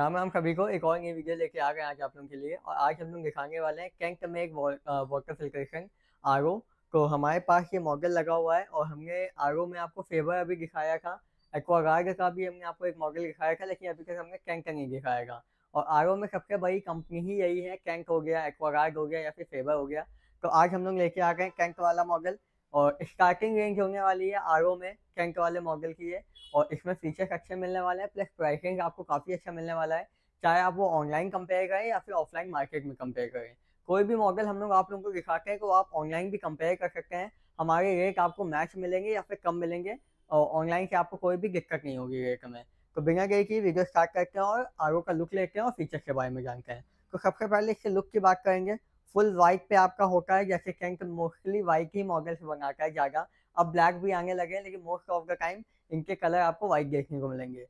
राम राम सभी को एक और नई वीडियो लेके आ गए आज आप लोगों के लिए। और आज हम लोग दिखाने वाले हैं कैंक में एक वाटर फिल्ट्रेशन आर तो हमारे पास ये मॉडल लगा हुआ है और हमने आरओ में आपको फेवर अभी दिखाया था। एक्वागार्ड का भी हमने आपको एक मॉडल दिखाया था, लेकिन अभी तक हमने कैंक नहीं दिखाया था। और आरओ में सबसे बड़ी कंपनी ही यही है कैंक हो गया एक्वागार्ड हो गया या फिर फेवर हो गया। तो आज हम लोग लेके आ गए कैंक वाला मॉडल और स्टार्टिंग रेंज होने वाली है आरओ में कैंक वाले मॉडल की है और इसमें फीचर्स अच्छे मिलने वाले हैं प्लस प्राइसिंग आपको काफ़ी अच्छा मिलने वाला है। चाहे आप वो ऑनलाइन कंपेयर करें या फिर ऑफलाइन मार्केट में कंपेयर करें। कोई भी मॉडल हम लोग आप लोगों को दिखाते हैं तो आप ऑनलाइन भी कंपेयर कर सकते हैं। हमारे रेट आपको मैच मिलेंगे या फिर कम मिलेंगे और ऑनलाइन से आपको कोई भी दिक्कत नहीं होगी रेट में। तो बिना गए की वीडियो स्टार्ट करते हैं और आरओ का लुक लेते हैं और फीचर्स के बारे में जानते हैं। तो सबसे पहले इसके लुक की बात करेंगे। फुल वाइट पे आपका होता है, जैसे कैंक मोस्टली वाइट ही मॉडल से बनाता है ज़्यादा। अब ब्लैक भी आने लगे लेकिन मोस्ट ऑफ़ द टाइम इनके कलर आपको वाइट देखने को मिलेंगे।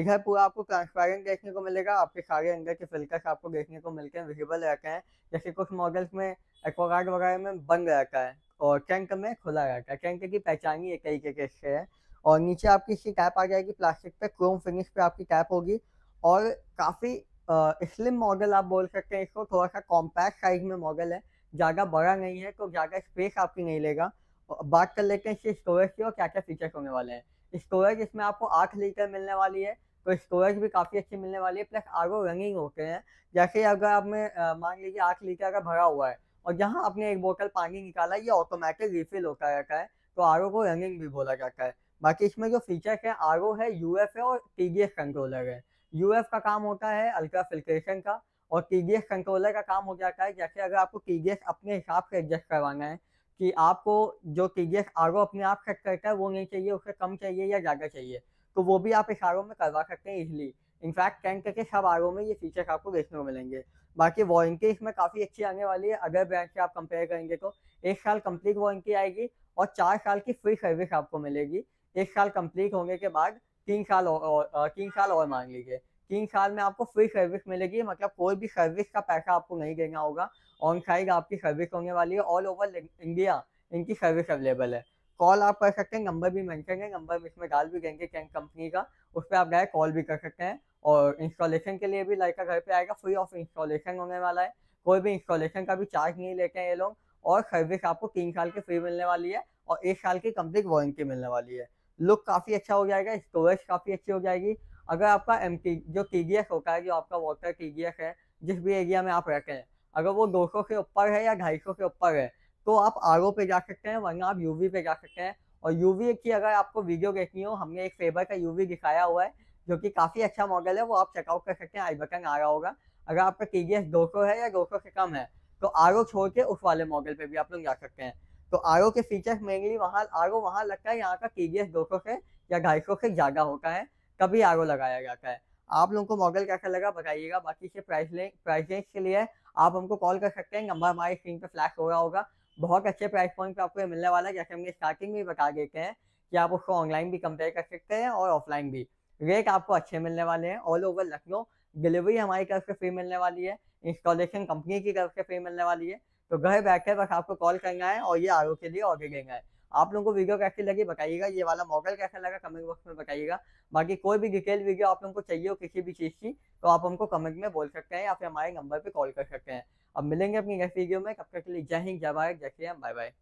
इधर पूरा आपको ट्रांसपेरेंट देखने को मिलेगा, आपके सारे अंदर के फिल्टर्स आपको देखने को मिलते हैं विजिबल रहते हैं। जैसे कुछ मॉडल्स में एक्वागार्ड वगैरह में बंद रहता है और कैंक में खुला रहता है। कैंक की पहचान ही एक तरीके के से है। और नीचे आपकी इसकी कैप आ जाएगी प्लास्टिक पे क्रोम फिनिश पे आपकी कैप होगी। और काफ़ी स्लिम मॉडल आप बोल सकते हैं, इसको थोड़ा सा कॉम्पैक्ट साइज़ में मॉडल है। ज़्यादा बड़ा नहीं है तो ज़्यादा स्पेस आपकी नहीं लेगा। बात कर लेते हैं इसके स्टोरेज की और क्या क्या फीचर्स होने वाले हैं। स्टोरेज इसमें आपको आठ लीटर मिलने वाली है तो स्टोरेज भी काफ़ी अच्छी मिलने वाली है प्लस आगो रनिंग होते हैं। जैसे अगर आपने मान लीजिए आठ लीटर का भरा हुआ है और जहाँ आपने एक बोतल पानी निकाला, ये ऑटोमेटिक रिफिल होता रहता है तो आर को रनिंग भी बोला जाता है। बाकी इसमें जो फीचर है आर है यू है और टी कंट्रोलर है। यू का काम होता है अल्ट्रा फिल्ट्रेशन का और टी कंट्रोलर का काम हो जाता है जैसे अगर आपको टी अपने हिसाब से एडजस्ट करवाना है कि आपको जो टी आर अपने आप सेट करता है वो नहीं चाहिए, उसे कम चाहिए या ज़्यादा चाहिए तो वो भी आप इस आर में करवा सकते हैं इजली इनफैक्ट कैंक के सब आर में ये फीचर्स आपको देखने को मिलेंगे। बाकी वारंटी इसमें काफ़ी अच्छी आने वाली है। अगर ब्रांड से आप कंपेयर करेंगे तो एक साल कंप्लीट वारंटी आएगी और चार साल की फ्री सर्विस आपको मिलेगी। एक साल कंप्लीट होने के बाद तीन साल और, तीन साल और मांग लीजिए। तीन साल में आपको फ्री सर्विस मिलेगी मतलब कोई भी सर्विस का पैसा आपको नहीं देना होगा। ऑन साइड आपकी सर्विस होने वाली है ऑल ओवर इंडिया इनकी सर्विस अवेलेबल है। कॉल आप कर सकते हैं नंबर भी मेंशन है नंबर इसमें डाल भी देंगे कैंक कंपनी का, उस पर आप गए कॉल भी कर सकते हैं। और इंस्टॉलेशन के लिए भी लड़का घर पे आएगा फ्री ऑफ़ इंस्टॉलेशन होने वाला है। कोई भी इंस्टॉलेशन का भी चार्ज नहीं लेते हैं ये लोग। और सर्विस आपको तीन साल की फ्री मिलने वाली है और एक साल की कंप्लीट वारंटी मिलने वाली है। लुक काफ़ी अच्छा हो जाएगा स्टोरेज काफ़ी अच्छी हो जाएगी। अगर आपका एम जो टी होता है, जो आपका वाटर टी है, जिस भी एरिया में आप रहते हैं, अगर वो 200 के ऊपर है या 250 के ऊपर है तो आप RO पे जा सकते हैं, वरना आप यूवी पे जा सकते हैं। और यूवी की अगर आपको वीडियो देखनी हो, हमने एक फेबर का यूवी दिखाया हुआ है, जो कि काफ़ी अच्छा मॉडल है, वो आप चेकआउट कर सकते हैं आई बटन आ रहा होगा। अगर आपका टी डी है या दो सौ से कम है तो आर छोड़ के उस वाले मॉडल पर भी आप लोग जा सकते हैं। तो आर के फीचर्स मेनली वहाँ आर वहाँ लगता है, यहाँ का टी डी से या ढाई से ज़्यादा होता है। तभी आर लगाया जाता है आप लोगों को मॉडल कैसा लगा बताइएगा, बाकी से प्राइस ले प्राइस रेंज के लिए आप हमको कॉल कर सकते हैं, नंबर हमारी स्क्रीन पे फ्लैश हो रहा होगा। बहुत अच्छे प्राइस पॉइंट पे आपको ये मिलने वाला है, जैसे हमने स्टार्टिंग में बता देते हैं कि आप उसको ऑनलाइन भी कंपेयर कर सकते हैं और ऑफलाइन भी। रेट आपको अच्छे मिलने वाले हैं ऑल ओवर लखनऊ। डिलीवरी हमारी तरफ़ से फ्री मिलने वाली है इंस्टॉलेशन कंपनी की तरफ़ से फ्री मिलने वाली है। तो घर बैठे बस आपको कॉल करना है और ये आर के लिए ऑर्डर देना है। आप लोगों को वीडियो कैसी लगी बताइएगा, ये वाला मॉडल कैसा लगा कमेंट बॉक्स में बताइएगा। बाकी कोई भी डिटेल वीडियो आप लोगों को चाहिए हो किसी भी चीज़ की तो आप हमको कमेंट में बोल सकते हैं या फिर हमारे नंबर पर कॉल कर सकते हैं। अब मिलेंगे अपनी नेक्स्ट वीडियो में कब तक के लिए जय हिंद, जय भारत, जय श्री बाय बाय